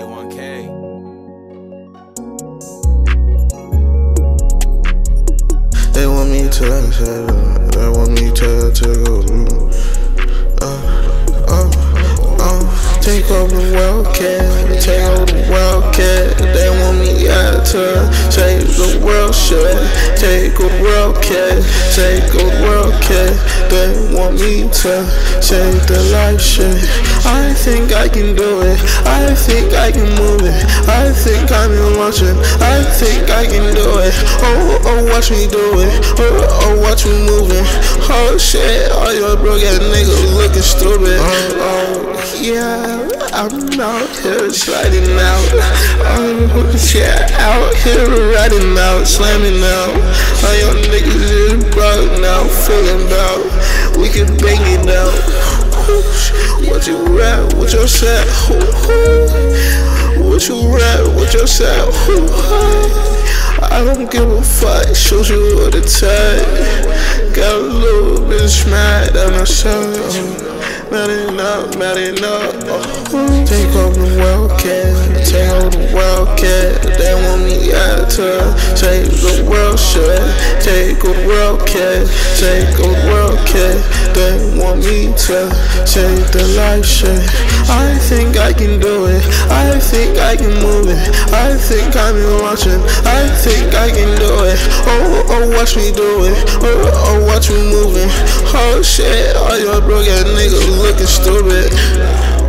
A1K. They want me to, they want me to, to go. Uh, uh, uh, take over the world, cat. Take over the world, cat. They want me out to take the world, shit. Take the world, cat. Take the world. They me to save the life, shit. I think I can do it. I think I can move it. I think I'm in watching. I think I can do it. Oh, oh, watch me do it. Oh, oh, watch me moving. Oh shit, all your broke ass niggas looking stupid. Oh, yeah, I'm out here sliding out. Oh, yeah, out here riding out, slamming out. All your niggas is broke now, feeling about. What you rap with your set? What you rap with your set? I don't give a fuck, shoot you with a tag. Got a little bitch mad at myself. Mad enough, mad enough. Take over the world, cat. Take over the world, cat. They want me out to take the world, shit. Take the world, cat. Take the world, cat. They want me to take the life, shit. I think I can do it. I think I can move it. I think I'm in watching. I think I can do it. Oh, oh, watch me do it. Oh, oh, watch me moving. Oh shit, all your broke ass niggas looking stupid.